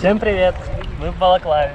Всем привет! Мы в Балаклаве.